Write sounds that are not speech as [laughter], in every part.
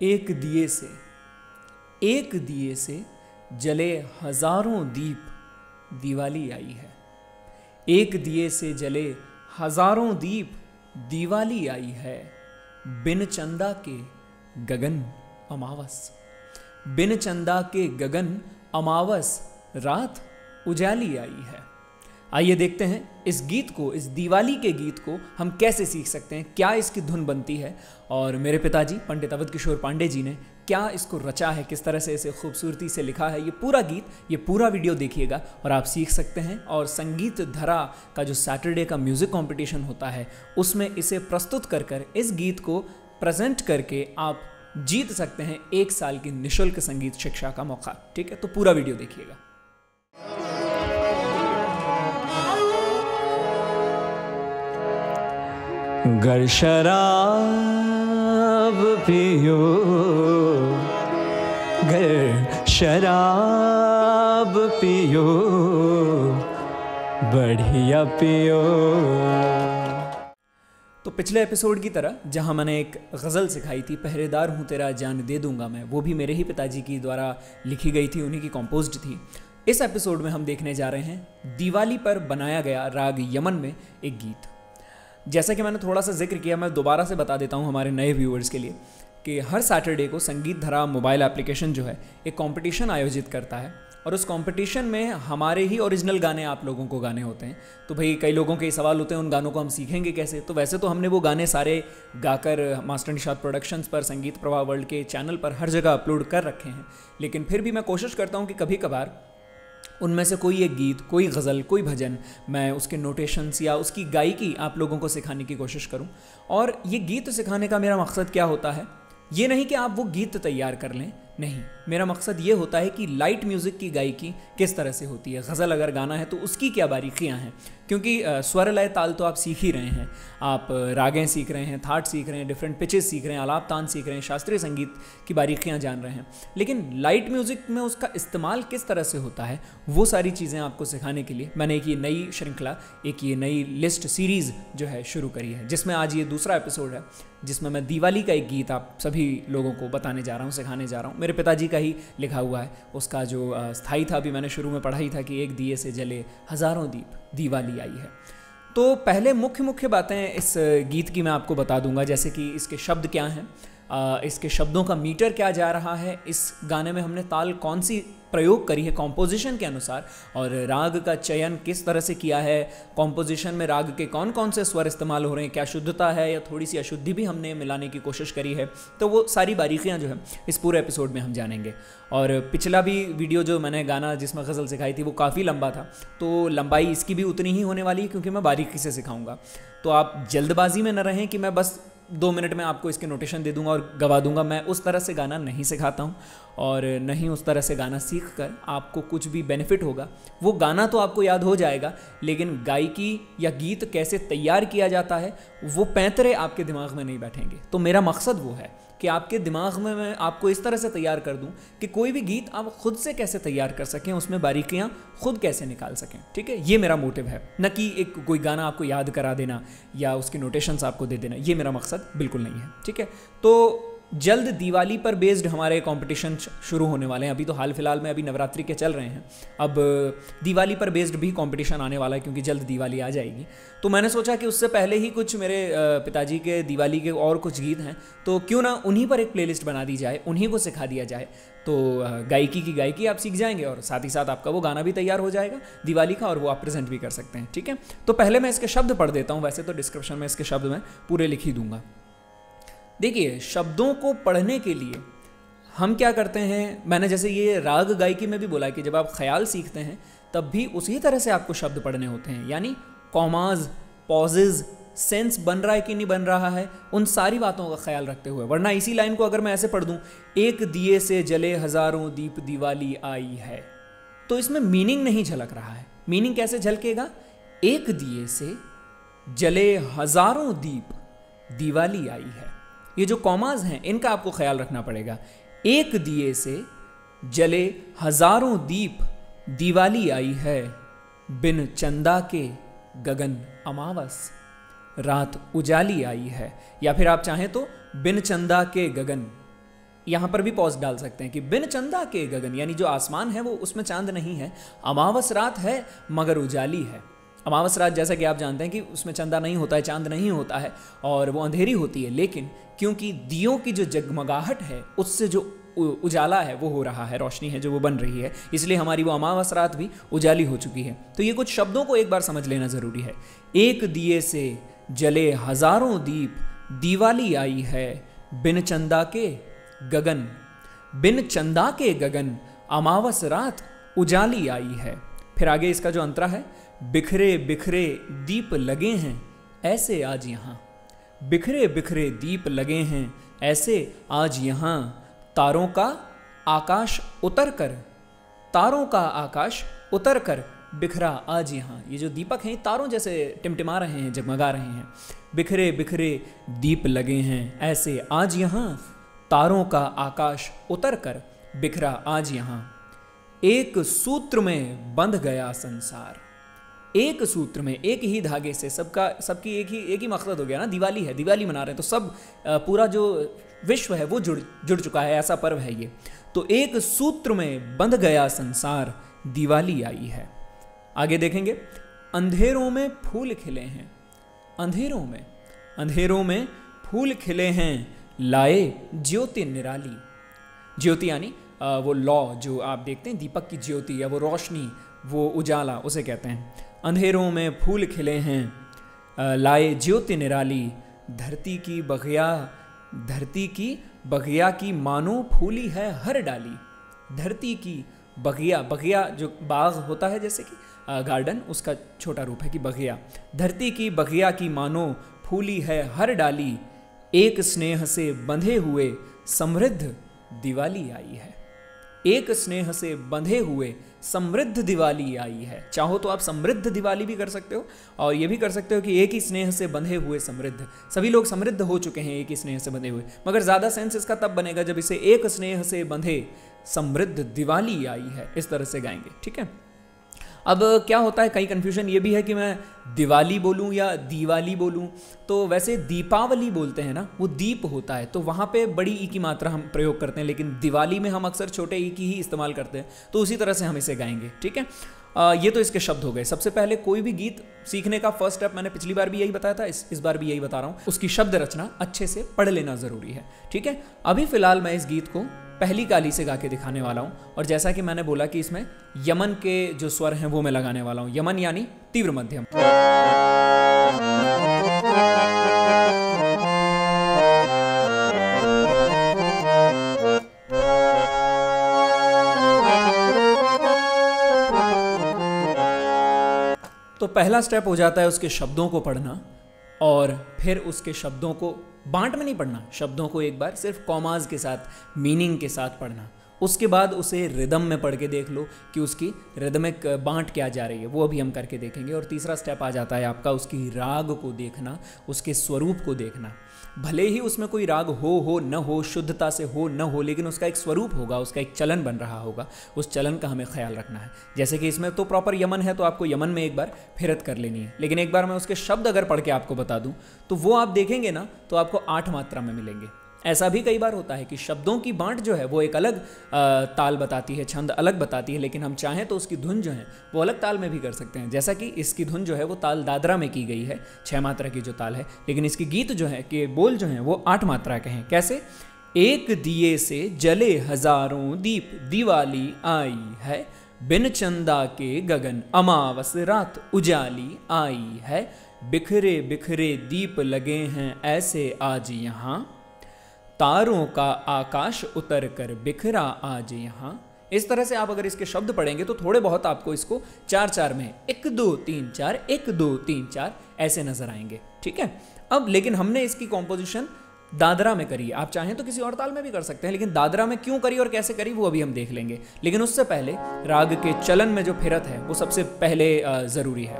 एक दिए से, एक दिए से जले हज़ारों दीप दिवाली आई है। एक दिए से जले हज़ारों दीप दिवाली आई है। बिन चंदा के गगन अमावस, बिन चंदा के गगन अमावस रात उजाली आई है। आइए देखते हैं इस गीत को, इस दिवाली के गीत को हम कैसे सीख सकते हैं, क्या इसकी धुन बनती है। और मेरे पिताजी, पंडित अवध किशोर पांडे जी ने क्या इसको रचा है, किस तरह से इसे खूबसूरती से लिखा है, ये पूरा गीत, ये पूरा वीडियो देखिएगा और आप सीख सकते हैं। और संगीत धरा का जो सैटरडे का म्यूज़िक कंपटीशन होता है, उसमें इसे प्रस्तुत कर कर इस गीत को प्रेजेंट करके आप जीत सकते हैं एक साल की निशुल्क संगीत शिक्षा का मौका। ठीक है? तो पूरा वीडियो देखिएगा। गर शराब पियो। गर शराब पियो। बढ़िया पियो। तो पिछले एपिसोड की तरह, जहाँ मैंने एक गज़ल सिखाई थी, पहरेदार हूँ, तेरा जान दे दूँगा मैं, वो भी मेरे ही पिताजी की द्वारा लिखी गई थी, उन्हीं की कॉम्पोज थी। इस एपिसोड में हम देखने जा रहे हैं, दिवाली पर बनाया गया राग यमन में एक गीत। जैसा कि मैंने थोड़ा सा ज़िक्र किया, मैं दोबारा से बता देता हूँ हमारे नए व्यूअर्स के लिए कि हर सैटरडे को संगीत धरा मोबाइल एप्लीकेशन जो है, एक कंपटीशन आयोजित करता है। और उस कंपटीशन में हमारे ही ओरिजिनल गाने आप लोगों को गाने होते हैं। तो भाई, कई लोगों के सवाल होते हैं, उन गानों को हम सीखेंगे कैसे? तो वैसे तो हमने वो गाने सारे गाकर मास्टर निषाद प्रोडक्शंस पर, संगीत प्रवाह वर्ल्ड के चैनल पर हर जगह अपलोड कर रखे हैं। लेकिन फिर भी मैं कोशिश करता हूँ कि कभी कभार उनमें से कोई एक गीत, कोई गज़ल, कोई भजन मैं उसके नोटेशंस या उसकी गायकी आप लोगों को सिखाने की कोशिश करूँ। और ये गीत सिखाने का मेरा मकसद क्या होता है? ये नहीं कि आप वो गीत तैयार कर लें, नहीं। मेरा मकसद ये होता है कि लाइट म्यूज़िक की गायकी किस तरह से होती है? गज़ल अगर गाना है तो उसकी क्या बारीकियाँ हैं? क्योंकि स्वर लय ताल तो आप सीख ही रहे हैं। आप रागें सीख रहे हैं, थाट सीख रहे हैं डिफरेंट पिचेस सीख रहे हैं, आलाप तान सीख रहे हैं, शास्त्रीय संगीत की बारीकियाँ जान रहे हैं। लेकिन लाइट म्यूज़िक में उसका इस्तेमाल किस तरह से होता है, वो सारी चीज़ें आपको सिखाने के लिए मैंने एक ये नई श्रृंखला, एक ये नई लिस्ट सीरीज़ जो है शुरू करी है, जिसमें आज ये दूसरा एपिसोड है, जिसमें मैं दिवाली का एक गीत आप सभी लोगों को बताने जा रहा हूँ, सिखाने जा रहा हूँ। मेरे पिताजी का ही लिखा हुआ है, उसका जो स्थायी था, अभी मैंने शुरू में पढ़ा ही था कि एक दिए से जले हज़ारों दीप। दिवाली आई है। तो पहले मुख्य मुख्य बातें इस गीत की मैं आपको बता दूँगा, जैसे कि इसके शब्द क्या हैं। इसके शब्दों का मीटर क्या जा रहा है? इस गाने में हमने ताल कौन सी प्रयोग करी है कॉम्पोजिशन के अनुसार? और राग का चयन किस तरह से किया है? कॉम्पोजिशन में राग के कौन कौन से स्वर इस्तेमाल हो रहे हैं? क्या शुद्धता है या थोड़ी सी अशुद्धि भी हमने मिलाने की कोशिश करी है? तो वो सारी बारीकियाँ जो है, इस पूरे एपिसोड में हम जानेंगे। और पिछला भी वीडियो जो मैंने गाना जिसमें गज़ल सिखाई थी, वो काफ़ी लंबा था। तो लंबाई इसकी भी उतनी ही होने वाली है, क्योंकि मैं बारीकी से सिखाऊँगा। तो आप जल्दबाजी में न रहें कि मैं बस दो मिनट में आपको इसके नोटेशन दे दूँगा और गवा दूँगा। मैं उस तरह से गाना नहीं सिखाता हूँ और नहीं उस तरह से गाना सीख कर आपको कुछ भी बेनिफिट होगा। वो गाना तो आपको याद हो जाएगा, लेकिन गायकी या गीत कैसे तैयार किया जाता है, वो पैंतरे आपके दिमाग में नहीं बैठेंगे। तो मेरा मकसद वो है कि आपके दिमाग में मैं आपको इस तरह से तैयार कर दूँ कि कोई भी गीत आप खुद से कैसे तैयार कर सकें, उसमें बारीकियाँ खुद कैसे निकाल सकें, ठीक है? ये मेरा मोटिव है। न कि एक कोई गाना आपको याद करा देना या उसके नोटेशंस आपको दे देना, ये मेरा मकसद बिल्कुल नहीं है, ठीक है? तो जल्द दिवाली पर बेस्ड हमारे कंपटीशन शुरू होने वाले हैं। अभी तो हाल फ़िलहाल में अभी नवरात्रि के चल रहे हैं। अब दिवाली पर बेस्ड भी कंपटीशन आने वाला है क्योंकि जल्द दिवाली आ जाएगी। तो मैंने सोचा कि उससे पहले ही कुछ मेरे पिताजी के दिवाली के और कुछ गीत हैं। तो क्यों ना उन्हीं पर एक प्लेलिस्ट बना दी जाए, उन्हीं को सिखा दिया जाए। तो गायकी की गायकी आप सीख जाएँगे और साथ ही साथ आपका वो गाना भी तैयार हो जाएगा दिवाली का और वो आप प्रेजेंट भी कर सकते हैं, ठीक है? तो पहले मैं इसके शब्द पढ़ देता हूँ। वैसे तो डिस्क्रिप्शन में इसके शब्द मैं पूरे लिख ही दूँगा। देखिए, शब्दों को पढ़ने के लिए हम क्या करते हैं? मैंने जैसे ये राग गायकी में भी बोला कि जब आप ख्याल सीखते हैं, तब भी उसी तरह से आपको शब्द पढ़ने होते हैं। यानी कॉमाज पॉजेज सेंस बन रहा है कि नहीं बन रहा है, उन सारी बातों का ख्याल रखते हुए। वरना इसी लाइन को अगर मैं ऐसे पढ़ दूँ, एक दिए से जले हज़ारों दीप दिवाली आई है। तो इसमें मीनिंग नहीं झलक रहा है। मीनिंग कैसे झलकेगा? एक दिए से जले हज़ारों दीप दिवाली आई है। ये जो कॉमाज हैं, इनका आपको ख्याल रखना पड़ेगा। एक दिए से जले हज़ारों दीप दिवाली आई है, बिन चंदा के गगन अमावस। रात उजाली आई है, या फिर आप चाहें तो बिन चंदा के गगन, यहाँ पर भी पॉज डाल सकते हैं कि बिन चंदा के गगन, यानी जो आसमान है वो उसमें चाँद नहीं है, अमावस रात है, मगर उजाली है। अमावस रात जैसा कि आप जानते हैं कि उसमें चंदा नहीं होता है, चाँद नहीं होता है और वो अंधेरी होती है। लेकिन क्योंकि दियों की जो जगमगाहट है, उससे जो उजाला है, वो हो रहा है, रोशनी है जो वो बन रही है। इसलिए हमारी वो अमावस रात भी उजाली हो चुकी है। तो ये कुछ शब्दों को एक बार समझ लेना ज़रूरी है। एक दिए से जले हज़ारों दीप, दिवाली आई है बिन चंदा के गगन। बिन चंदा के गगन, अमावस रात उजाली आई है। फिर आगे इसका जो अंतरा है बिखरे बिखरे दीप लगे हैं, ऐसे आज यहाँ। बिखरे बिखरे दीप लगे हैं, ऐसे आज यहाँ। तारों का आकाश उतर कर, तारों का आकाश उतर कर बिखरा आज यहाँ। ये जो दीपक हैं, तारों जैसे टिमटिमा रहे हैं, जगमगा रहे हैं। बिखरे बिखरे दीप लगे हैं, ऐसे आज यहाँ। तारों का आकाश उतर कर बिखरा आज यहाँ। एक सूत्र में बंध गया संसार। एक सूत्र में, एक ही धागे से सबका, सबकी एक ही एक ही मकसद हो गया ना, दिवाली है, दिवाली मना रहे हैं तो सब पूरा जो विश्व है वो जुड़ जुड़ चुका है, ऐसा पर्व है ये। तो एक सूत्र में बंध गया संसार, दिवाली आई है। आगे देखेंगे, अंधेरों में फूल खिले हैं, अंधेरों में अंधेरों में फूल खिले हैं, लाए ज्योति निराली। ज्योति यानी वो लॉ जो आप देखते हैं, दीपक की ज्योति या वो रोशनी, वो उजाला, उसे कहते हैं। अंधेरों में फूल खिले हैं। लाए ज्योति निराली, धरती की बगिया, धरती की बगिया की मानो फूली है हर डाली। धरती की बगिया बगिया जो बाग होता है जैसे कि गार्डन, उसका छोटा रूप है कि बगिया। धरती की बगिया की मानो फूली है हर डाली। एक स्नेह से बंधे हुए समृद्ध दिवाली आई है। एक स्नेह से बंधे हुए समृद्ध दिवाली आई है। चाहो तो आप समृद्ध दिवाली भी कर सकते हो और ये भी कर सकते हो कि एक ही स्नेह से बंधे हुए समृद्ध। सभी लोग समृद्ध हो चुके हैं, एक ही स्नेह से बंधे हुए। मगर ज़्यादा सेंस इसका तब बनेगा जब इसे एक स्नेह से बंधे समृद्ध दिवाली आई है। इस तरह से गाएँगे, ठीक है? अब क्या होता है? कई कन्फ्यूज़न ये भी है कि मैं दिवाली बोलूँ या दीवाली बोलूँ? तो वैसे दीपावली बोलते हैं ना वो दीप होता है। तो वहाँ पे बड़ी ई की मात्रा हम प्रयोग करते हैं लेकिन दिवाली में हम अक्सर छोटे ई की ही इस्तेमाल करते हैं। तो उसी तरह से हम इसे गाएँगे ठीक है? आ, ये तो इसके शब्द हो गए। सबसे पहले कोई भी गीत सीखने का फ़र्स्ट स्टेप मैंने पिछली बार भी यही बताया था इस इस बार भी यही बता रहा हूँ। उसकी शब्द रचना अच्छे से पढ़ लेना ज़रूरी है ठीक है? अभी फ़िलहाल मैं इस गीत को पहली काली से गा के दिखाने वाला हूँ। और जैसा कि मैंने बोला कि इसमें यमन के जो स्वर हैं वो मैं लगाने वाला हूँ। यमन यानी तीव्र मध्यम। तो पहला स्टेप हो जाता है उसके शब्दों को पढ़ना और फिर उसके शब्दों को बांट में नहीं पढ़ना, शब्दों को एक बार सिर्फ़ कॉमाज के साथ, मीनिंग के साथ पढ़ना। उसके बाद उसे रिदम में पढ़ के देख लो कि उसकी रिदमिक बांट क्या जा रही है। वो अभी हम करके देखेंगे और तीसरा स्टेप आ जाता है आपका, उसकी राग को देखना, उसके स्वरूप को देखना। भले ही उसमें कोई राग हो हो, न हो, शुद्धता से हो, न हो, लेकिन उसका एक स्वरूप होगा, उसका एक चलन बन रहा होगा, उस चलन का हमें ख्याल रखना है। जैसे कि इसमें तो प्रॉपर यमन है तो आपको यमन में एक बार फिरत कर लेनी है। लेकिन एक बार मैं उसके शब्द अगर पढ़ के आपको बता दूँ तो वो आप देखेंगे ना तो आपको आठ मात्रा में मिलेंगे। ऐसा भी कई बार होता है कि शब्दों की बांट जो है, वो एक अलग ताल बताती है, छंद अलग बताती है, लेकिन हम चाहें तो उसकी धुन जो है, वो अलग ताल में भी कर सकते हैं। जैसा कि इसकी धुन जो है, वो ताल दादरा में की गई है छः मात्रा की जो ताल है, लेकिन इसकी गीत जो है, कि बोल जो हैं, वो आठ मात्रा के हैं। कैसे? एक दिए से जले हज़ारों दीप, दिवाली आई है, बिन चंदा के गगन अमावस रात उजाली आई है, बिखरे बिखरे दीप लगे हैं, ऐसे आज यहाँ। तारों का आकाश उतर कर बिखरा आज यहाँ। इस तरह से आप अगर इसके शब्द पढ़ेंगे तो थोड़े बहुत आपको इसको चार चार में, एक दो तीन चार, एक दो तीन चार ऐसे नज़र आएँगे। ठीक है? अब लेकिन हमने इसकी कॉम्पोजिशन दादरा में करी। आप चाहें तो किसी और ताल में भी कर सकते हैं, लेकिन दादरा में क्यों करी और कैसे करी वो अभी हम देख लेंगे। लेकिन उससे पहले राग के चलन में जो फिरत है, वो सबसे पहले ज़रूरी है।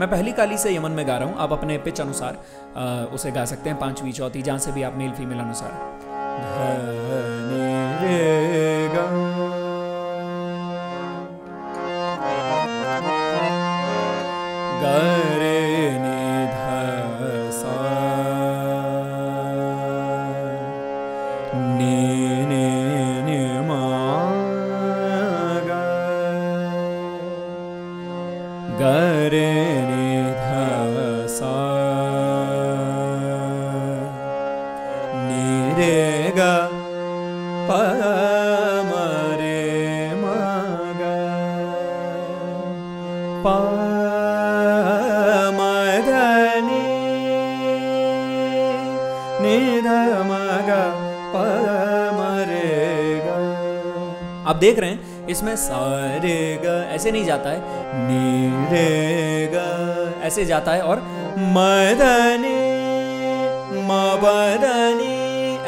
मैं पहली काली से यमन में गा रहा हूँ आप अपने पिच अनुसार आ, उसे गा सकते हैं पांचवी चौथी जहाँ से भी आप मेल फीमेल अनुसार Gare आप देख रहे हैं, इसमें सारे ग ऐसे नहीं जाता है नी रे ग ऐसे जाता है, और मदनी मदनी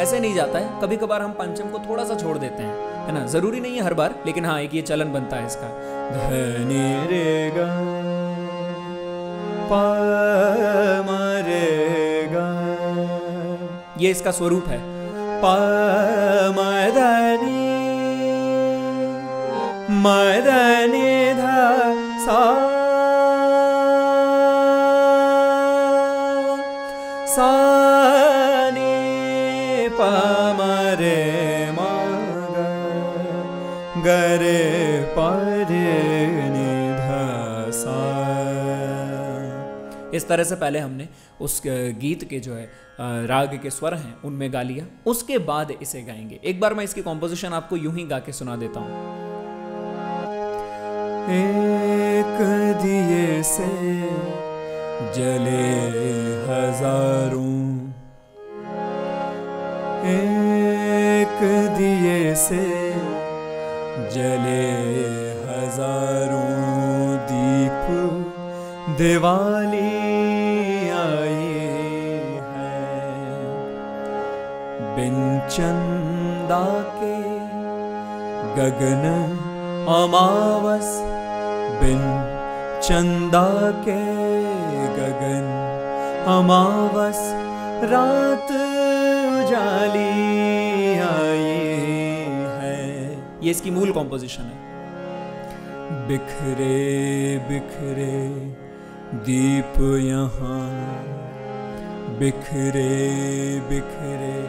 ऐसे नहीं जाता है। कभी कभार हम पंचम को थोड़ा सा छोड़ देते हैं, है ना? ज़रूरी नहीं है हर बार, लेकिन हाँ एक ये चलन बनता है इसका। धनी रे गा ये इसका स्वरूप है। प मदनी सा। सा नि प मरे मग, गरे परे इस तरह से पहले हमने उस गीत के जो है राग के स्वर हैं, उनमें गा लिया। उसके बाद इसे गाएँगे। एक बार मैं इसकी कॉम्पोजिशन आपको यूँ ही गा के सुना देता हूँ। एक दिए से जले हज़ारों। एक दिए से जले हज़ारों दीप दिवाली आई है। बिन चंदा के गगन अमावस बिन चंदा के गगन। अमावस रात उजाली आई है। ये इसकी मूल कॉम्पोजिशन है। बिखरे बिखरे दीप यहाँ। बिखरे बिखरे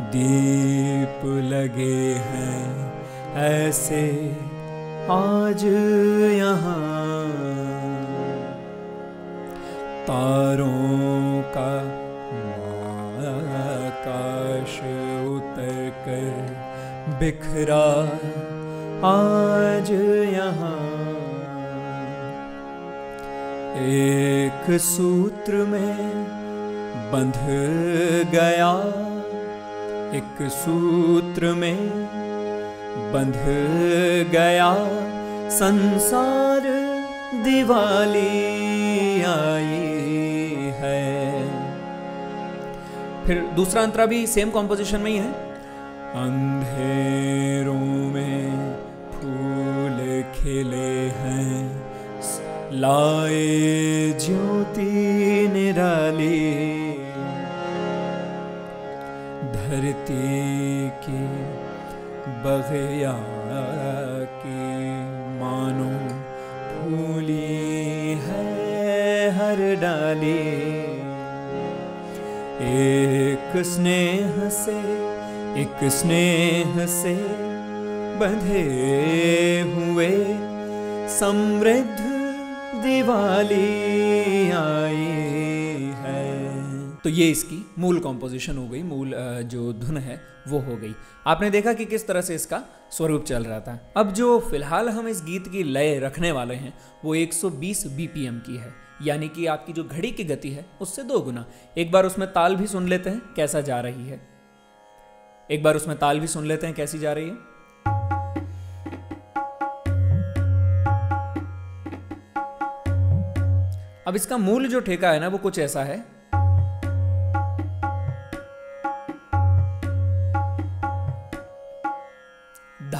दीप लगे हैं। ऐसे आज यहाँ तारों का आकाश उतर कर बिखरा आज यहाँ। एक सूत्र में बंध गया, एक सूत्र में बंध गया। संसार दिवाली आई है। फिर दूसरा अंतरा भी सेम कॉम्पोजिशन में ही है। अंधेरों में फूल खिले हैं। लाए ज्योति निराली। धरती बगया की मानो फूली है हर डाली। एक स्नेह से, एक स्नेह से बंधे हुए समृद्ध दिवाली आई। तो ये इसकी मूल कॉम्पोजिशन हो गई, मूल जो धुन है, वो हो गई। आपने देखा कि किस तरह से इसका स्वरूप चल रहा था। अब जो फ़िलहाल हम इस गीत की लय रखने वाले हैं, वो 120 बीपीएम की है। यानी कि आपकी जो घड़ी की गति है, उससे दो गुना। एक बार उसमें ताल भी सुन लेते हैं, कैसा जा रही है। एक बार उसमें ताल भी सुन लेते हैं, कैसी जा रही है। अब इसका मूल जो ठेका है ना, वो कुछ ऐसा है।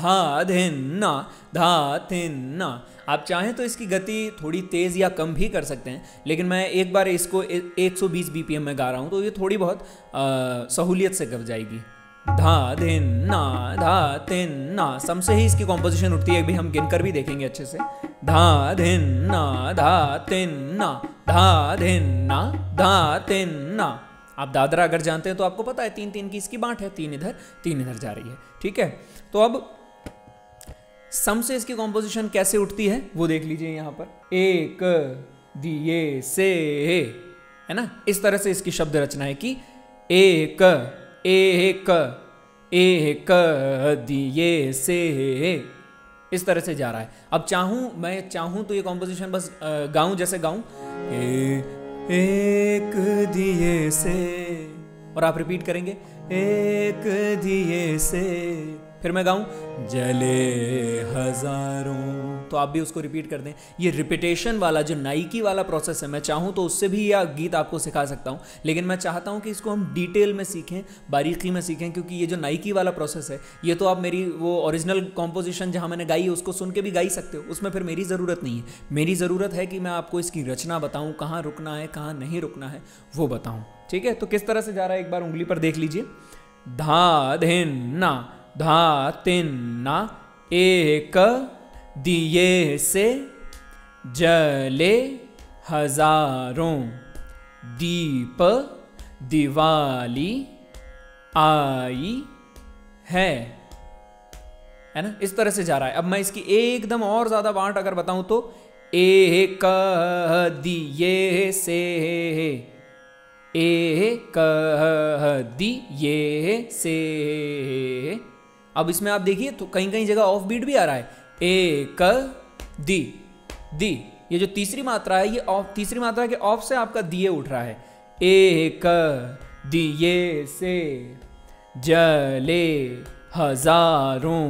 धा धिन्ना धा थिन्ना आप चाहें तो इसकी गति थोड़ी तेज़ या कम भी कर सकते हैं, लेकिन मैं एक बार इसको ए- 120 बीपीएम में गा रहा हूँ तो ये थोड़ी बहुत सहूलियत से गब जाएगी। धा धिन्ना धा तिन्ना सम से ही इसकी कॉम्पोजिशन उठती है, अभी हम गिनकर भी देखेंगे अच्छे से। धा धिन्ना धा तिन्ना धा धिन्ना धा तिन्ना आप दादरा अगर जानते हैं तो आपको पता है तीन तीन की इसकी बांट है, तीन इधर तीन इधर जा रही है, ठीक है? तो अब सम से इसकी कॉम्पोजिशन कैसे उठती है, वो देख लीजिए यहाँ पर। एक दिए से, है ना? इस तरह से इसकी शब्द रचना है कि एक एक एक दिए से इस तरह से जा रहा है। अब चाहूँ, मैं चाहूँ तो ये कॉम्पोजिशन बस गाऊं जैसे गाऊं। एक दिए से। और आप रिपीट करेंगे। एक दिए से। फिर मैं गाऊं, जले हज़ारों तो आप भी उसको रिपीट कर दें। ये रिपीटेशन वाला, जो नाइकी वाला प्रोसेस है, मैं चाहूँ तो उससे भी यह गीत आपको सिखा सकता हूँ। लेकिन मैं चाहता हूँ कि इसको हम डिटेल में सीखें, बारीकी में सीखें, क्योंकि ये जो नाइकी वाला प्रोसेस है, ये तो आप मेरी वो ओरिजिनल कॉम्पोजिशन जहाँ मैंने गाई है उसको सुन के भी गाई सकते हो। उसमें फिर मेरी ज़रूरत नहीं है। मेरी ज़रूरत है कि मैं आपको इसकी रचना बताऊँ, कहाँ रुकना है, कहाँ नहीं रुकना है, वो बताऊँ। ठीक है? तो किस तरह से जा रहा है? एक बार उंगली पर देख लीजिए। धा धिन ना धा तिन ना एक दिए से जले हज़ारों दीप दिवाली आई है। है ना? इस तरह से जा रहा है। अब मैं इसकी एकदम और ज़्यादा बांट अगर बताऊँ तो एक दिए से एक दिए से अब इसमें आप देखिए तो कहीं कहीं जगह ऑफ़ बीट भी आ रहा है। एक दी दी ये जो तीसरी मात्रा है, ये ऑफ़ तीसरी मात्रा के ऑफ़ से आपका दिए उठ रहा है। एक दिए से जले हज़ारों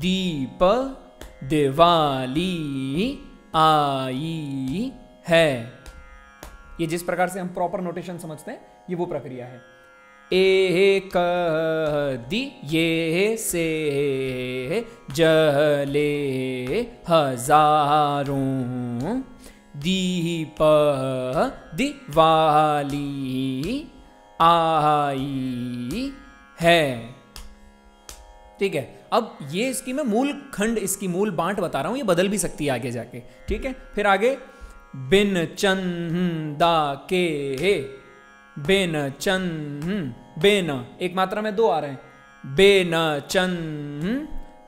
दीप दिवाली आई है। ये जिस प्रकार से हम प्रॉपर नोटेशन समझते हैं, ये वो प्रक्रिया है। एक दिए से जले हज़ारों दीप दिवाली आई है। ठीक है, अब ये इसकी मैं मूल खंड, इसकी मूल बांट बता रहा हूँ, ये बदल भी सकती है आगे जाके। ठीक है, फिर आगे बिन चंदा के बेन चन बेन, एक मात्रा में दो आ रहे हैं। बेन, चन,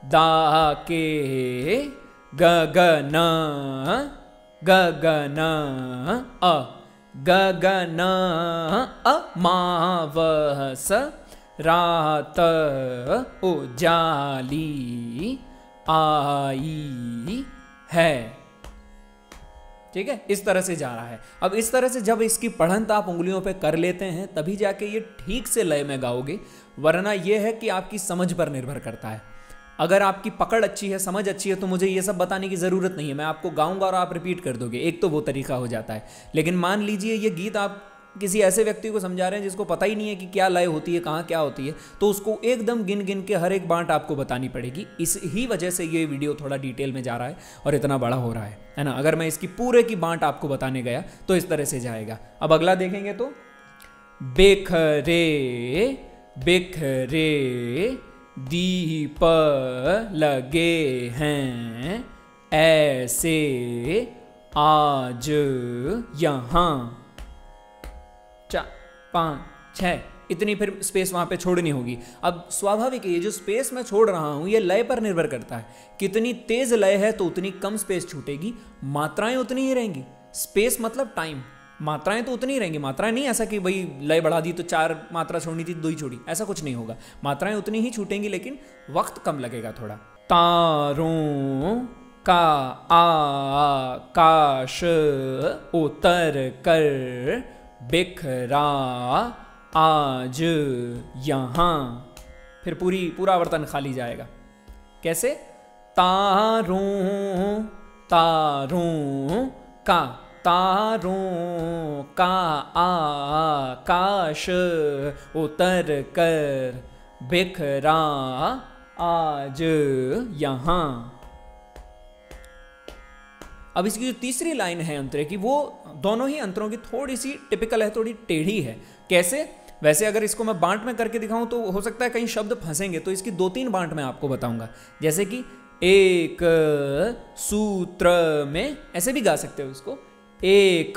दा, के गगन गगन अ गगन अमावस रात उजाली आई है। ठीक है? इस तरह से जा रहा है। अब इस तरह से जब इसकी पढ़न आप उंगलियों पे कर लेते हैं, तभी जाके ये ठीक से लय में गाओगे, वरना ये है कि आपकी समझ पर निर्भर करता है। अगर आपकी पकड़ अच्छी है, समझ अच्छी है तो मुझे ये सब बताने की ज़रूरत नहीं है। मैं आपको गाऊँगा और आप रिपीट कर दोगे। एक तो वो तरीका हो जाता है। लेकिन मान लीजिए ये गीत आप किसी ऐसे व्यक्ति को समझा रहे हैं जिसको पता ही नहीं है कि क्या लय होती है, कहाँ क्या होती है तो उसको एकदम गिन गिन के हर एक बांट आपको बतानी पड़ेगी। इस ही वजह से ये वीडियो थोड़ा डिटेल में जा रहा है और इतना बड़ा हो रहा है है ना? अगर मैं इसकी पूरे की बांट आपको बताने गया तो इस तरह से जाएगा। अब अगला देखेंगे तो बेखरे बेखरे दीप लगे हैं, ऐसे आज यहाँ। पाँच छः इतनी फिर स्पेस वहाँ पे छोड़नी होगी। अब स्वाभाविक है, ये जो स्पेस मैं छोड़ रहा हूँ, ये लय पर निर्भर करता है। कितनी तेज लय है तो उतनी कम स्पेस छूटेगी, मात्राएँ उतनी ही रहेंगी। स्पेस मतलब टाइम मात्राएँ तो उतनी ही रहेंगी। मात्राएँ नहीं ऐसा कि भाई लय बढ़ा दी तो चार मात्रा छोड़नी थी, दो ही छोड़ी, ऐसा कुछ नहीं होगा। मात्राएँ उतनी ही छूटेंगी, लेकिन वक्त कम लगेगा थोड़ा। तारों का आकाश उतर कर बिखरा आज यहाँ। फिर पूरी, पूरा वर्तन खाली जाएगा। कैसे? तारों तारों का तारों का आकाश उतर कर बिखरा आज यहाँ। अब इसकी जो तीसरी लाइन है अंतरे की, वो दोनों ही अंतरों की थोड़ी सी टिपिकल है, थोड़ी टेढ़ी है। कैसे? वैसे अगर इसको मैं बांट में करके दिखाऊँ तो हो सकता है कहीं शब्द फंसेंगे तो इसकी दो तीन बांट मैं आपको बताऊँगा। जैसे कि एक सूत्र में, ऐसे भी गा सकते हो इसको, एक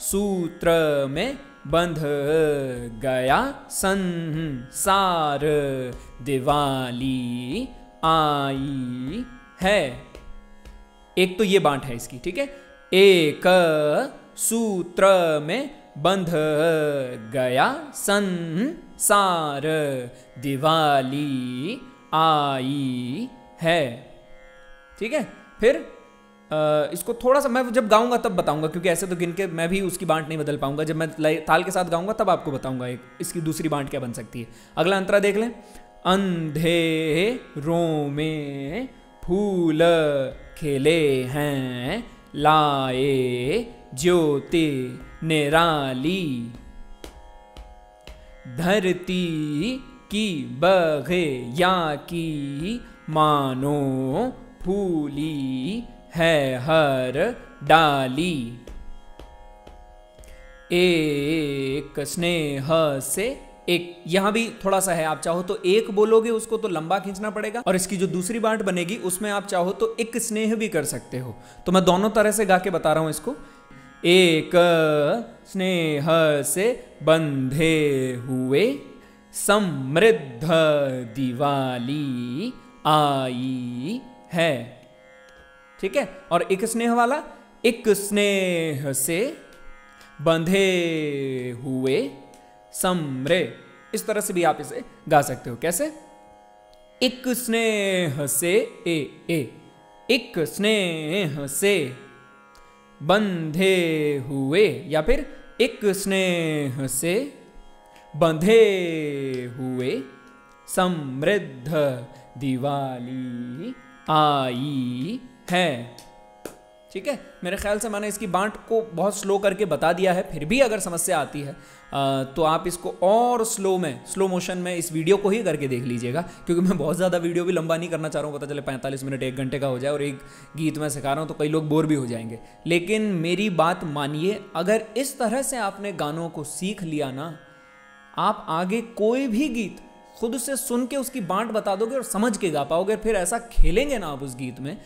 सूत्र में बंध गया, संसार दिवाली आई है। एक तो ये बांट है इसकी ठीक है? एक सूत्र में बंध गया संसार दिवाली आई है। ठीक है? फिर आ, इसको थोड़ा सा मैं जब गाऊँगा तब बताऊँगा क्योंकि ऐसे तो गिन के मैं भी उसकी बांट नहीं बदल पाऊँगा। जब मैं ताल के साथ गाऊँगा तब आपको बताऊँगा एक इसकी दूसरी बांट क्या बन सकती है। अगला अंतरा देख लें। अंधे रो में फूल खेले हैं। लाए ज्योति निराली। धरती की बगे या की मानो फूली है हर डाली। एक स्नेह से एक यहाँ भी थोड़ा सा है, आप चाहो तो एक बोलोगे, उसको तो लंबा खींचना पड़ेगा। और इसकी जो दूसरी बांट बनेगी, उसमें आप चाहो तो एक स्नेह भी कर सकते हो। तो मैं दोनों तरह से गा के बता रहा हूँ इसको। एक, स्नेह से बंधे हुए, समृद्ध दिवाली आई है। ठीक है? और एक स्नेह वाला, एक स्नेह से बंधे हुए समरे। इस तरह से भी आप इसे गा सकते हो। कैसे? एक स्नेह से ए ए। एक स्नेह से बंधे हुए या फिर एक स्नेह से बंधे हुए समृद्ध दिवाली आई है। ठीक है? मेरे ख्याल से मैंने इसकी बांट को बहुत स्लो करके बता दिया है, फिर भी अगर समस्या आती है तो आप इसको और स्लो में स्लो मोशन में इस वीडियो को ही करके देख लीजिएगा, क्योंकि मैं बहुत ज़्यादा वीडियो भी लंबा नहीं करना चाह रहा हूँ, पता चले पैंतालीस मिनट, एक घंटे का हो जाए और एक गीत में सिखा रहा हूँ तो कई लोग बोर भी हो जाएँगे। लेकिन मेरी बात मानिए, अगर इस तरह से आपने गानों को सीख लिया ना, आप आगे कोई भी गीत खुद से सुन के उसकी बांट बता दोगे और समझ के गा पाओगे, फिर ऐसा खेलेंगे ना आप उस गीत में।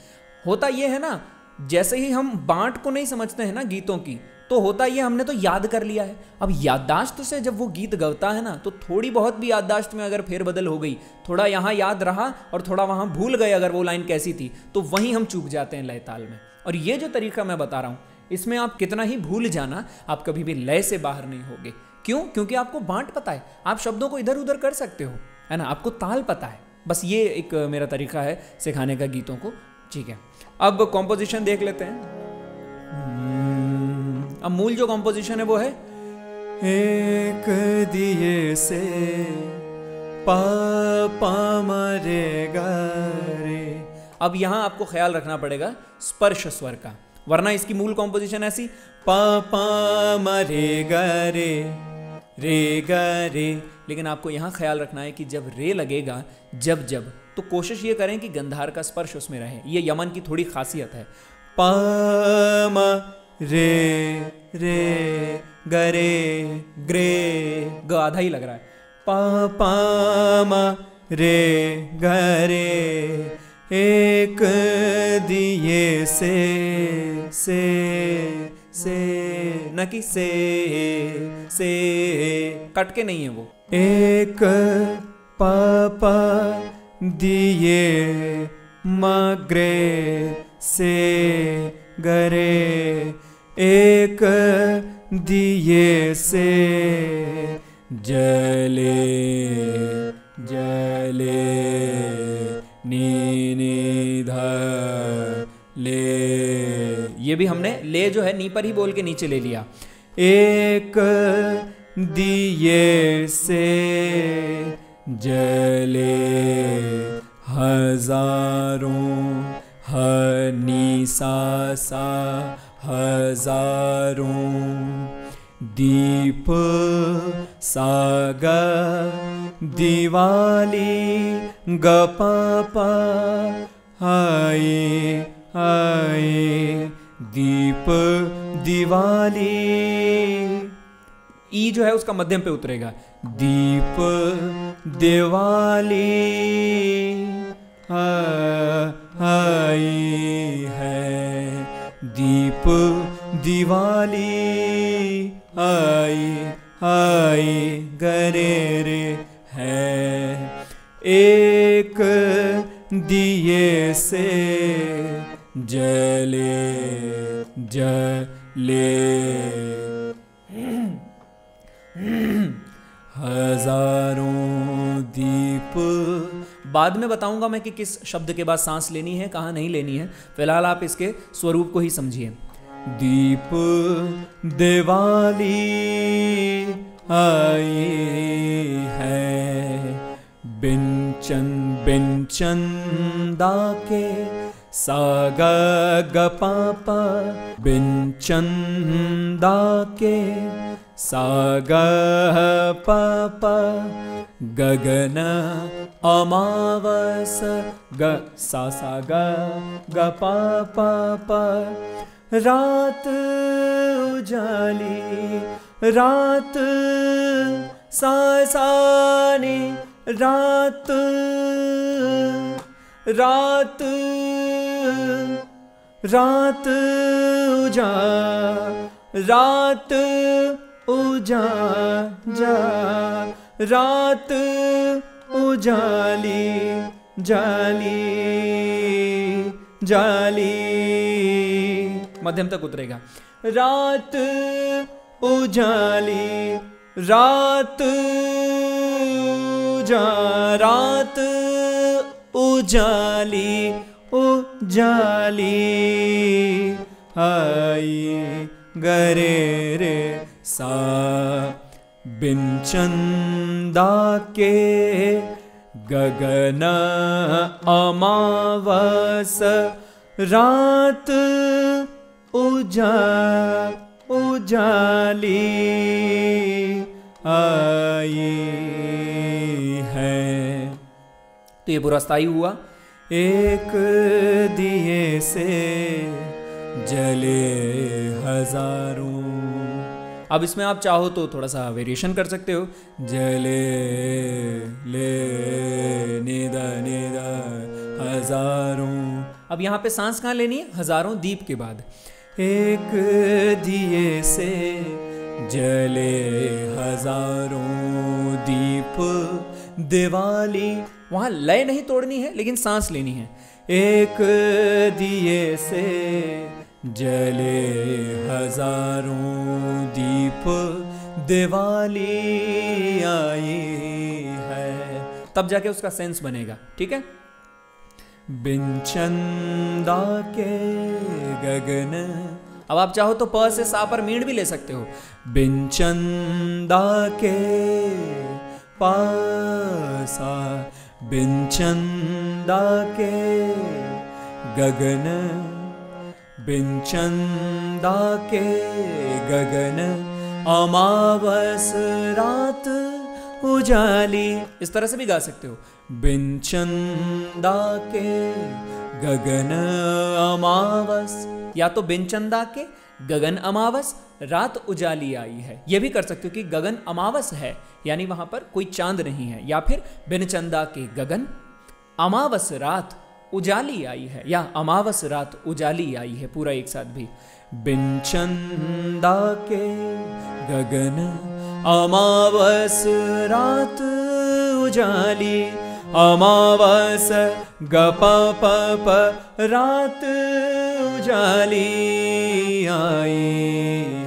होता यह है ना जैसे ही हम बांट को नहीं समझते हैं ना गीतों की तो होता ये हमने तो याद कर लिया है। अब याददाश्त से जब वो गीत गवता है ना तो थोड़ी बहुत भी याददाश्त में अगर फेरबदल हो गई, थोड़ा यहाँ याद रहा और थोड़ा वहाँ भूल गए अगर वो लाइन कैसी थी तो वहीं हम चूक जाते हैं लय ताल में। और ये जो तरीका मैं बता रहा हूँ, इसमें आप कितना ही भूल जाना, आप कभी भी लय से बाहर नहीं होगे। क्यों? क्योंकि आपको बांट पता है, आप शब्दों को इधर उधर कर सकते हो, है ना? आपको ताल पता है। बस ये एक मेरा तरीका है सिखाने का गीतों को। ठीक है। अब कॉम्पोजिशन देख लेते हैं। हम्म, अब मूल जो कॉम्पोजिशन है वो है एक दिए से पापा मरेगा रे अब यहाँ आपको ख्याल रखना पड़ेगा स्पर्श स्वर का। वरना इसकी मूल कॉम्पोजिशन ऐसी पापा मरेगा रे रे गा रे लेकिन आपको यहाँ ख्याल रखना है कि जब रे लगेगा जब जब तो कोशिश ये करें कि गंधार का स्पर्श उसमें रहे। ये यमन की थोड़ी खासियत है। पाम रे रे गरे ग्रे। ग आधा ही लग रहा है। पा पाम रे गरे एक दिए से से से न कि से से। कट के नहीं है वो। एक पापा दिए मग्रे से गरे एक दिए से जले जले नी ले ये भी हमने ले जो है नी पर ही बोल के नीचे ले लिया। एक दिए से जले हज़ारों हनीसा सा सा हज़ारों दीप सागा दिवाली गपापा आए आए दीप दिवाली। ई जो है उसका मध्यम पे उतरेगा। दीप दिवाली आई है। दीप दिवाली आई आई गरे है। एक दिए से जले जले। हज़ारों दीप। बाद में बताऊँगा मैं कि किस शब्द के बाद सांस लेनी है, कहाँ नहीं लेनी है। फ़िलहाल आप इसके स्वरूप को ही समझिए। दीप, दिवाली आई है। बिंचन बिंचंदा के सागा ग पापा बिंचंदा के सागा पापा, गगन अमावस, ग सा सा ग ग पा पा पा रात उजाली, रात सासानी, रात रात रात उजा, रात उजा जा रात उजाली, जाली जाली। मध्यम तक उतरेगा। रात उजाली, रात उजा, रात उजाली उजाली। आई गरे रे। सा बिंचंदा के गगन अमावस रात उजा उजाली आई है। तो ये पूरा स्थायी हुआ। एक दिए से जले हज़ारों अब इसमें आप चाहो तो थोड़ा सा वेरिएशन कर सकते हो। जले, ले, निदा निदा, हज़ारों। अब यहाँ पे सांस कहाँ लेनी है? हज़ारों दीप के बाद। एक दिए से जले हज़ारों दीप। दिवाली। वहाँ लय नहीं तोड़नी है, लेकिन सांस लेनी है। एक दिए से जले हज़ारों दीप दिवाली आई है। तब जाके उसका सेंस बनेगा, ठीक है? बिन चंदा के गगन। अब आप चाहो तो प से सा पर मीण भी ले सकते हो। बिन चंदा के पासा, बिन चंदा के गगन। बिंचंदा के गगन, अमावस रात उजाली। इस तरह से भी गा सकते हो। बिंचंदा के गगन, अमावस, या तो बिनचंदा के गगन, अमावस, रात उजाली आई है। यह भी कर सकते हो कि गगन, अमावस है, यानी वहाँ पर कोई चाँद नहीं है। या फिर बिनचंदा के गगन, अमावस रात उजाली आई है, या अमावस रात उजाली आई है, पूरा एक साथ भी। बिंचंदा के गगन अमावस रात उजाली, अमावस गप पप रात उजाली आई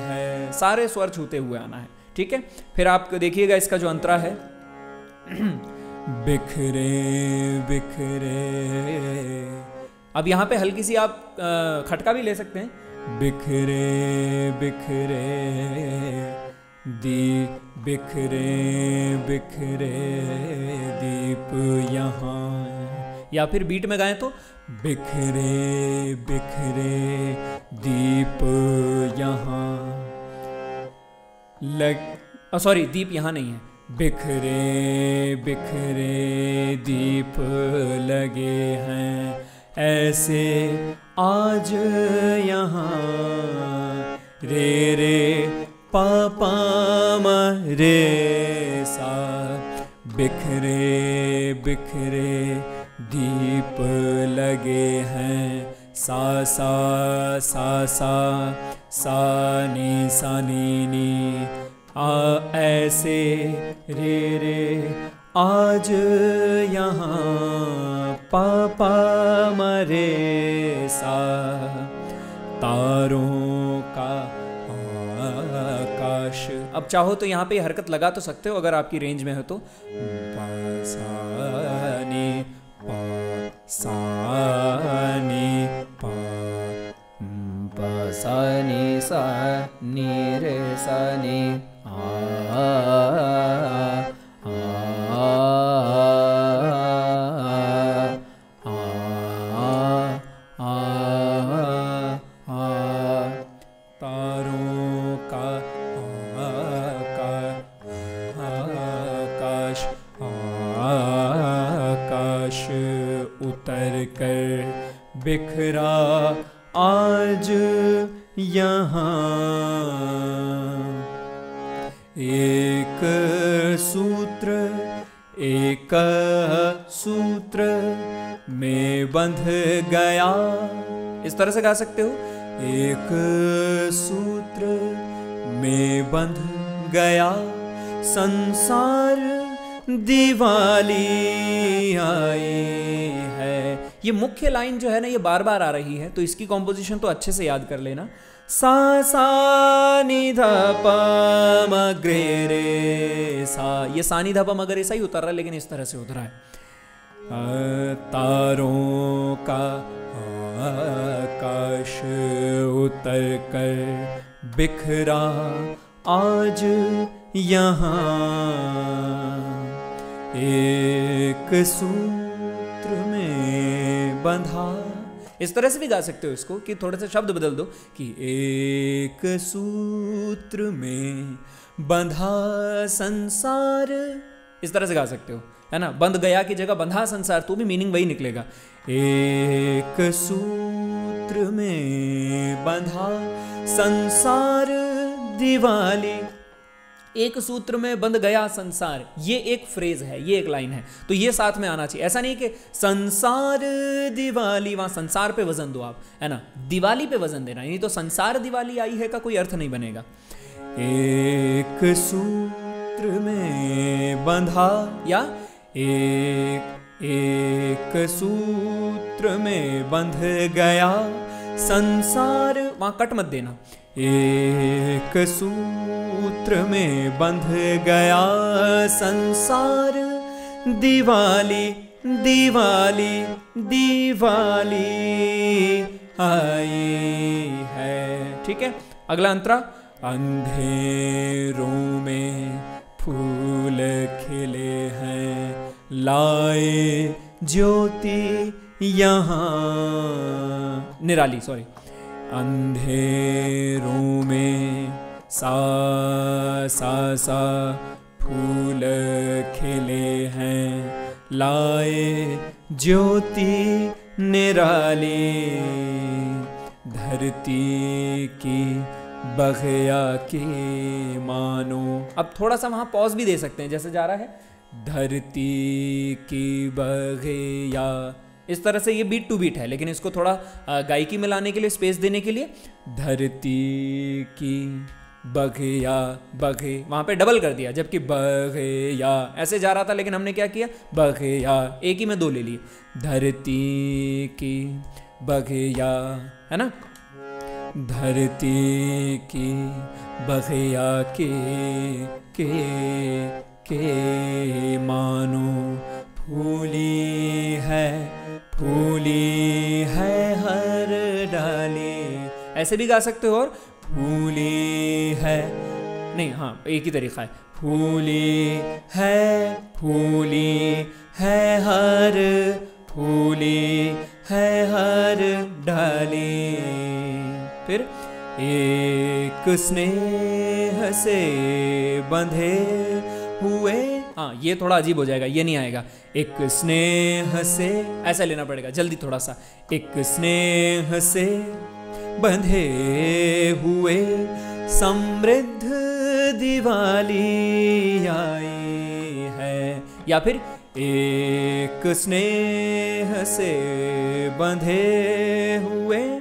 है। सारे स्वर छूते हुए आना है, ठीक है? फिर आप देखिएगा इसका जो अंतरा है। [clears throat] बिखरे बिखरे। अब यहाँ पे हल्की सी आप खटका भी ले सकते हैं। बिखरे बिखरे। दी बिखरे बिखरे। दीप यहाँ। या फिर बीट में गाएँ तो बिखरे बिखरे। दीप यहाँ। लग सॉरी, दीप यहाँ नहीं है। बिखरे बिखरे दीप लगे हैं। ऐसे आज यहाँ रे रे, पापा रे सा। बिखरे बिखरे दीप लगे हैं। सा सा सा सा सा, नी सा, नी नी। आ, ऐसे रे रे, आज यहाँ पापा मरे सा, तारों का आकाश। अब चाहो तो यहाँ पे हरकत लगा तो सकते हो अगर आपकी रेंज में हो तो। पासानी सा नी पा प सा इस तरह से गा सकते हो? एक सूत्र में बंध गया संसार दिवाली आई है। ये मुख्य लाइन जो है ना ये बार बार आ रही है तो इसकी कॉम्पोजिशन तो अच्छे से याद कर लेना। सा सा निधा रे सा। ये सानी धापा मगर ऐसा ही उतर रहा है लेकिन इस तरह से उतरा है। तारों का आकाश उतर कर बिखरा आज यहाँ। एक सूत्र में बंधा। इस तरह से भी गा सकते हो इसको कि थोड़ा सा शब्द बदल दो कि एक सूत्र में बंधा संसार। इस तरह से गा सकते हो, है ना? बंध गया की जगह बंधा संसार तो भी मीनिंग वही निकलेगा। एक सूत्र में बंधा संसार दिवाली। एक सूत्र में बंध गया संसार। ये एक फ्रेज है, ये एक लाइन है। तो ये साथ में आना चाहिए। ऐसा नहीं कि संसार दिवाली, वहाँ संसार पे वज़न दो आप, है ना? दिवाली पे वज़न देना। नहीं तो संसार दिवाली आई है का कोई अर्थ नहीं बनेगा। एक सूत्र में बंधा, या? एक एक सूत्र में बंध गया, संसार, वहाँ कट मत देना। एक सूत्र में बंध गया, संसार, दिवाली दिवाली दिवाली आई है। ठीक है? अगला अंतरा। अंधेरों में फूल खिले हैं लाए ज्योति यहाँ। निराली सॉरी अंधेरों में सा सा सा फूल खिले हैं। लाए ज्योति निराली, धरती की बगया के मानो। अब थोड़ा सा वहाँ पॉज भी दे सकते हैं, जैसे जा रहा है। धरती की बघेया इस तरह से ये बीट टू बीट है, लेकिन इसको थोड़ा गायकी में लाने के लिए स्पेस देने के लिए, धरती की बघया बघे वहाँ पे डबल कर दिया, जबकि बघया ऐसे जा रहा था, लेकिन हमने क्या किया? बघया एक ही में दो ले लिए। धरती की बघया है ना? धरती की बघया के के के मानो फूली है फूली है हर डाली। ऐसे भी गा सकते हो और फूली है। नहीं हाँ एक ही तरीका है। फूली है फूली है हर, फूली है हर डाली। फिर एक स्नेह से बंधे हुए। हाँ ये थोड़ा अजीब हो जाएगा, ये नहीं आएगा। एक स्नेह से, ऐसा लेना पड़ेगा, जल्दी थोड़ा सा। एक स्नेह से बंधे हुए, समृद्ध दिवाली आई है। या फिर एक स्नेह से बंधे हुए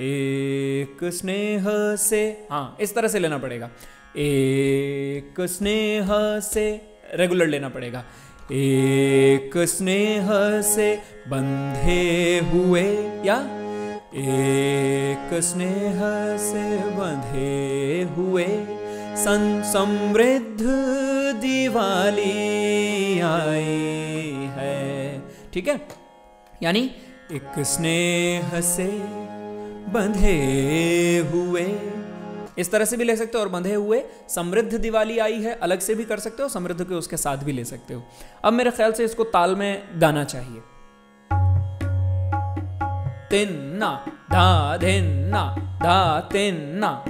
एक स्नेह से हाँ इस तरह से लेना पड़ेगा। एक स्नेह से रेगुलर लेना पड़ेगा। एक स्नेह से बंधे हुए, या? एक स्नेह से बंधे हुए, सन समृद्ध दिवाली आई है। ठीक है? यानी, एक स्नेह से बंधे हुए। इस तरह से भी ले सकते हो और बंधे हुए। समृद्ध दिवाली आई है, अलग से भी कर सकते हो, समृद्ध के उसके साथ भी ले सकते हो। अब मेरे ख्याल से इसको ताल में गाना चाहिए। तिन्ना, धा, धिन्ना, धा, तिन्ना।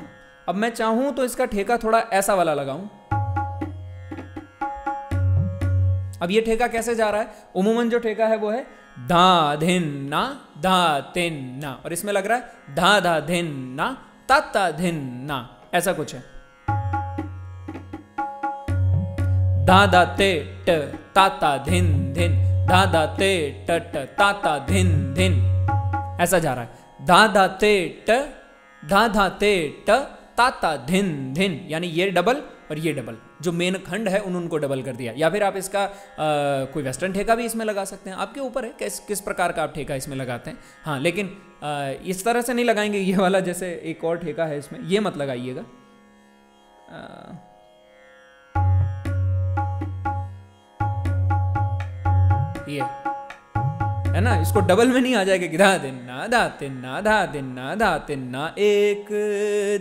अब मैं चाहूँ तो इसका ठेका थोड़ा ऐसा वाला लगाऊँ। अब ये ठेका कैसे जा रहा है? उमूमन जो ठेका है वो है धा धिन ना धा तिन्ना और इसमें लग रहा है धा धा धिन्ना ता ता धिन्ना ऐसा कुछ है। धा धा ते ट ता ता धिन धिन धा धा ते ट ट ता ता धिन धिन ऐसा जा रहा है। धा धा ते ट धा धा ते ट ता ता धिन धिन यानी ये डबल और ये डबल जो मेन खंड है उन उनको डबल कर दिया। या फिर आप इसका आ, कोई वेस्टर्न ठेका भी इसमें लगा सकते हैं। आपके ऊपर है किस किस प्रकार का आप ठेका इसमें लगाते हैं? हाँ लेकिन आ, इस तरह से नहीं लगाएँगे ये वाला जैसे एक और ठेका है इसमें। ये मत लगाइएगा। ये। है ना? इसको डबल में नहीं आ जाएगा कि धा दिन्ना धा तिन्ना धा दिन्ना धा तिन्ना एक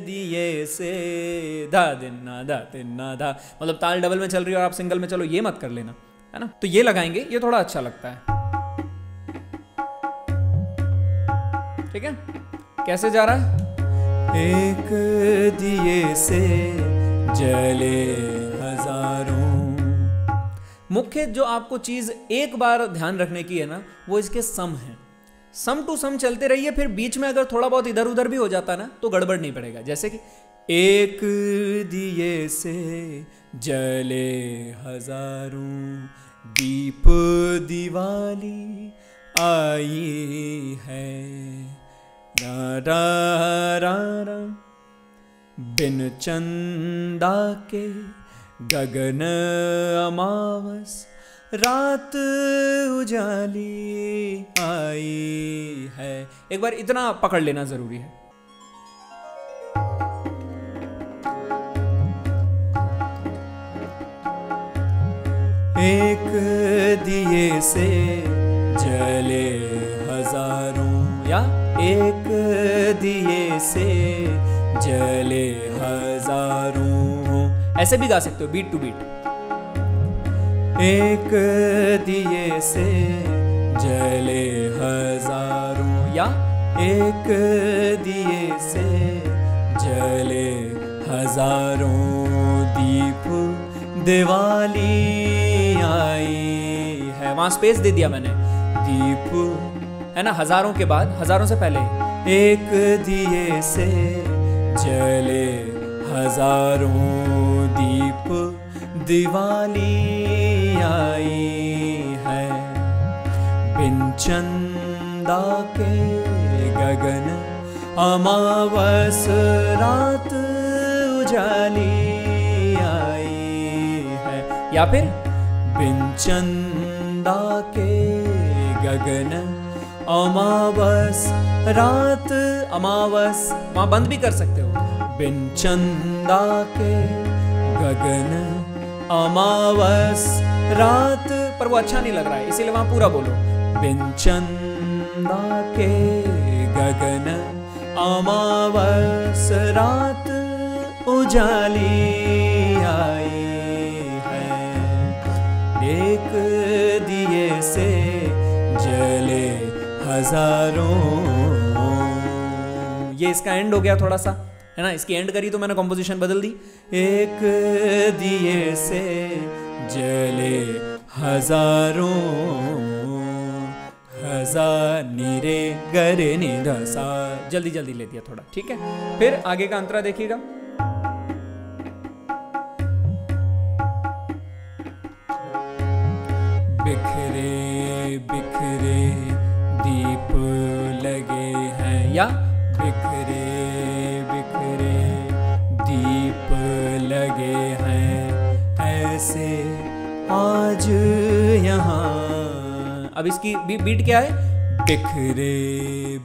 दिए से धा दिन्ना धा तिन्ना धा। मतलब ताल डबल में चल रही है और आप सिंगल में चलो, ये मत कर लेना, है ना? तो ये लगाएँगे, ये थोड़ा अच्छा लगता है। ठीक है? कैसे जा रहा है? एक दिए से जले मुख्य जो आपको चीज़ एक बार ध्यान रखने की है ना, वो इसके सम है। सम टू सम चलते रहिए, फिर बीच में अगर थोड़ा बहुत इधर उधर भी हो जाता ना तो गड़बड़ नहीं पड़ेगा। जैसे कि, एक दिए से जले हज़ारों दीप दिवाली आई है। रा रा रा, बिन चंदा के गगन अमावस, रात उजाली आई है। एक बार इतना पकड़ लेना ज़रूरी है। एक दिए से जले हज़ारों, या एक दिए से जले ऐसे भी गा सकते हो बीट टू बीट एक दिए से जले हज़ारों, या एक दिए से जले हज़ारों दीप। दिवाली आई है, वहाँ स्पेस दे दिया मैंने। दीप। है ना, हज़ारों के बाद, हज़ारों से पहले। एक दिए से जले हज़ारों दीप दिवाली आई है। बिन चंदा के गगन अमावस रात उजाली आई है। या फिर बिन चंदा के गगन अमावस रात अमावस, वहाँ बंद भी कर सकते हो। बिन चंदा के गगन अमावस रात। पर वो अच्छा नहीं लग रहा है, इसीलिए वहाँ पूरा बोलो। बिन चंदा के गगन अमावस रात उजाली आई है। एक दिए से जले हज़ारों। ये इसका एंड हो गया थोड़ा सा। है ना? इसकी एंड करी तो मैंने कॉम्पोजिशन बदल दी। एक दिए से जले हज़ारों हज़ार गरे जल्दी जल्दी ले दिया थोड़ा, ठीक है? फिर आगे का अंतरा देखिएगा। बिखरे बिखरे दीप लगे हैं या बिखरे आज यहाँ। अब इसकी बी, बीट क्या है? बिखरे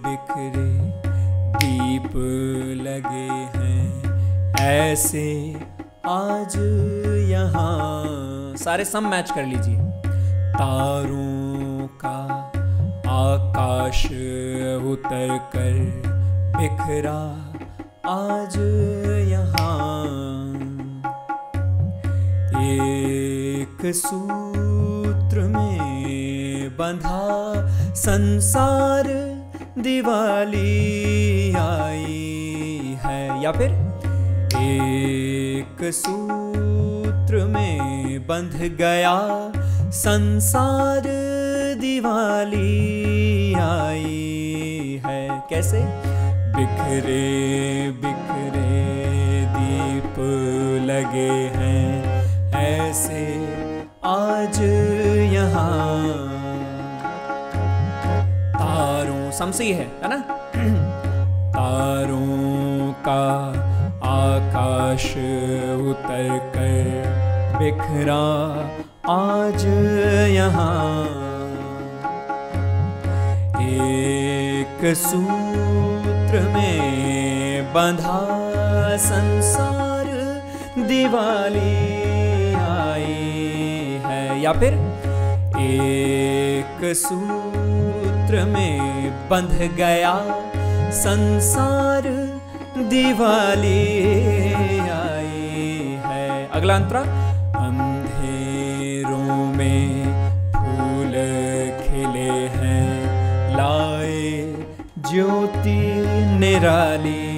बिखरे दीप लगे हैं। ऐसे आज यहाँ। सारे सम मैच कर लीजिए। तारों का आकाश उतर कर बिखरा आज यहाँ। एक सूत्र में बंधा संसार दिवाली आई है। या फिर एक सूत्र में बंध गया संसार दिवाली आई है। कैसे? बिखरे बिखरे दीप लगे हैं ऐसे तारों समसी है है ना? [clears throat] तारों का आकाश उतर कर बिखरा आज यहाँ। एक सूत्र में बंधा संसार दिवाली। या फिर एक सूत्र में बंध गया, संसार दिवाली आई है। अगला अंतरा, अंधेरों में फूल खिले हैं, लाए ज्योति निराली।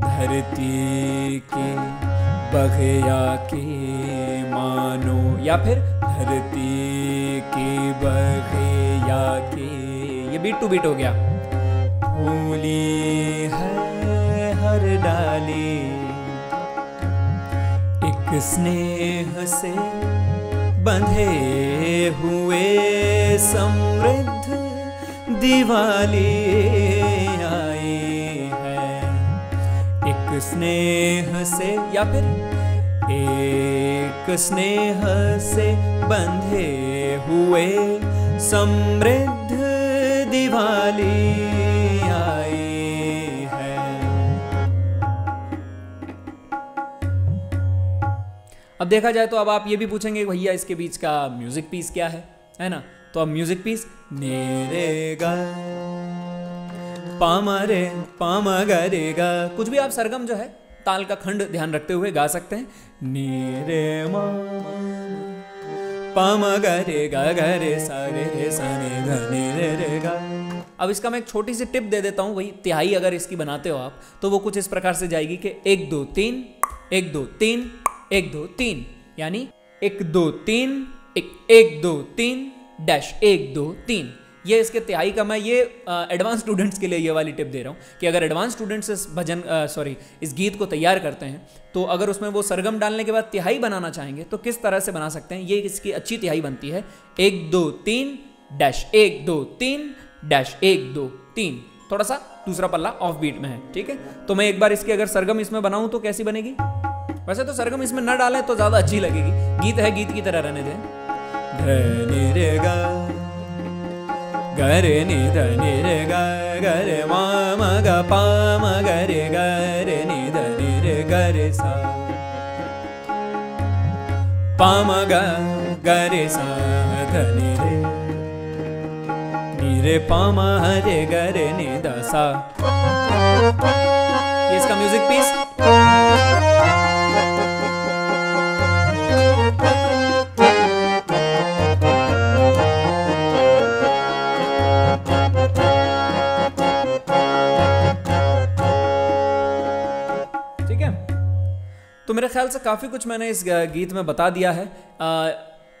धरती के बघया के मानो, या फिर धरती के बघया के। ये बीट टू बीट हो गया। फूली है हर डाली, एक स्नेह से बंधे हुए समृद्ध दिवाली। स्नेह से या फिर एक स्नेह से बंधे हुए समृद्ध दिवाली है। अब देखा जाए तो अब आप ये भी पूछेंगे, भैया, इसके बीच का म्यूज़िक पीस क्या है? है ना? तो अब म्यूज़िक पीस नेरे गा पामरे पाम गे गा कुछ भी आप सरगम जो है, ताल का खंड ध्यान रखते हुए गा सकते हैं। नीरे मा पाम गे गा गे सा रे रे सा रे गा रे रे गा। अब इसका मैं एक छोटी सी टिप दे देता हूँ, वही तिहाई अगर इसकी बनाते हो आप तो वो कुछ इस प्रकार से जाएगी कि एक, दो, तीन, एक, दो, तीन, एक, दो, तीन, यानी एक, दो, तीन, एक एक, दो, तीन, डैश, एक, दो, तीन। ये इसके तिहाई का मैं ये एडवांस स्टूडेंट्स के लिए ये वाली टिप दे रहा हूँ कि अगर एडवांस स्टूडेंट्स इस भजन सॉरी इस गीत को तैयार करते हैं तो अगर उसमें वो सरगम डालने के बाद तिहाई बनाना चाहेंगे तो किस तरह से बना सकते हैं? ये इसकी अच्छी तिहाई बनती है। एक, दो, तीन डैश एक, दो, तीन डैश एक, दो, तीन। थोड़ा सा दूसरा पल्ला ऑफ़ बीट में है, ठीक है? तो मैं एक बार इसकी अगर सरगम इसमें बनाऊँ तो कैसी बनेगी? वैसे तो सरगम इसमें न डालें तो ज़्यादा अच्छी लगेगी। गीत है, गीत की तरह रहने दें। मा ग पा म ग रे ग रे नि ध नि रे ग रे सा। पा म ग ग रे नि रे नि रे पा म रे ग रे नि द सा। इसका म्यूज़िक पीस मेरे ख्याल से काफ़ी कुछ मैंने इस गीत में बता दिया है। आ,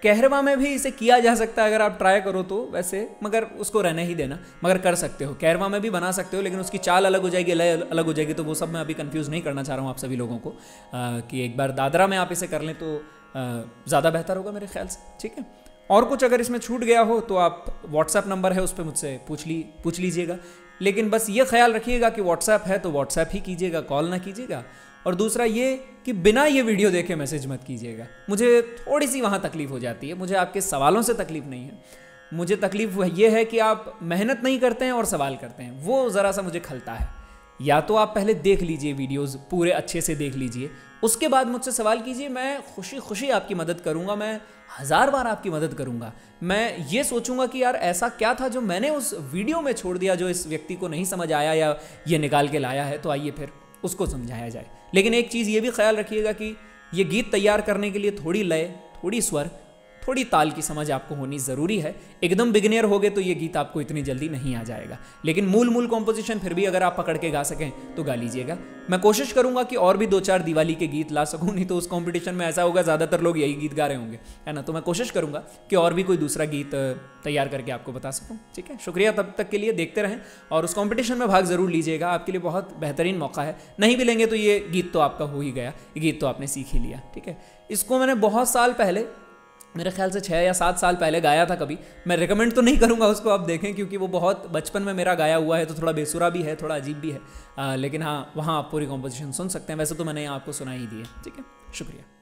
कहरवा में भी इसे किया जा सकता है अगर आप ट्राई करो तो वैसे मगर उसको रहने ही देना मगर कर सकते हो। कहरवा में भी बना सकते हो लेकिन उसकी चाल अलग हो जाएगी लय अलग हो जाएगी तो वो सब मैं अभी कंफ्यूज नहीं करना चाह रहा हूँ आप सभी लोगों को आ, कि एक बार दादरा में आप इसे कर लें तो ज़्यादा बेहतर होगा मेरे ख्याल से ठीक है? और कुछ अगर इसमें छूट गया हो तो आप व्हाट्सएप नंबर है उस पर मुझसे पूछ ली पूछ लीजिएगा। लेकिन बस ये ख्याल रखिएगा कि व्हाट्सएप है तो व्हाट्सएप ही कीजिएगा कॉल ना कीजिएगा। और दूसरा ये कि बिना ये वीडियो देखे मैसेज मत कीजिएगा। मुझे थोड़ी सी वहाँ तकलीफ़ हो जाती है। मुझे आपके सवालों से तकलीफ़ नहीं है। मुझे तकलीफ़ ये है कि आप मेहनत नहीं करते हैं और सवाल करते हैं। वो ज़रा सा मुझे खलता है। या तो आप पहले देख लीजिए वीडियोस पूरे अच्छे से देख लीजिए। उसके बाद मुझसे सवाल कीजिए, मैं खुशी खुशी आपकी मदद करूँगा, मैं हज़ार बार आपकी मदद करूँगा। मैं ये सोचूँगा कि यार ऐसा क्या था जो मैंने उस वीडियो में छोड़ दिया, जो इस व्यक्ति को नहीं समझ आया या ये निकाल के लाया है तो आइए फिर उसको समझाया जाए। लेकिन एक चीज़ ये भी ख्याल रखिएगा कि ये गीत तैयार करने के लिए थोड़ी लय, थोड़ी स्वर थोड़ी ताल की समझ आपको होनी ज़रूरी है। एकदम बिगनियर हो गए तो ये गीत आपको इतनी जल्दी नहीं आ जाएगा। लेकिन मूल मूल कॉम्पोजिशन फिर भी अगर आप पकड़ के गा सकें तो गा लीजिएगा। मैं कोशिश करूँगा कि और भी दो चार दिवाली के गीत ला सकूँ, नहीं तो उस कॉम्पिटिशन में ऐसा होगा, ज़्यादातर लोग यही गीत गा रहे होंगे। है ना? तो मैं कोशिश करूँगा कि और भी कोई दूसरा गीत तैयार करके आपको बता सकूँ। ठीक है? शुक्रिया तब तक के लिए, देखते रहें। और उस कॉम्पिटिशन में भाग ज़रूर लीजिएगा। आपके लिए बहुत बेहतरीन मौका है। नहीं भी लेंगे तो ये गीत तो आपका हो ही गया। ये गीत तो आपने सीख ही लिया। ठीक है? इसको मैंने बहुत साल पहले मेरे ख्याल से छः या सात साल पहले गाया था कभी। मैं रिकमेंड तो नहीं करूँगा उसको आप देखें क्योंकि वो बहुत बचपन में मेरा गाया हुआ है तो थोड़ा बेसुरा भी है थोड़ा अजीब भी है। आ, लेकिन हाँ वहाँ आप पूरी कॉम्पोजिशन सुन सकते हैं। वैसे तो मैंने आपको सुना ही दी है। ठीक है? शुक्रिया।